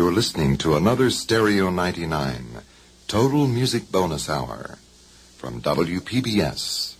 You're listening to another Stereo 99 Total Music Bonus Hour from WPBS.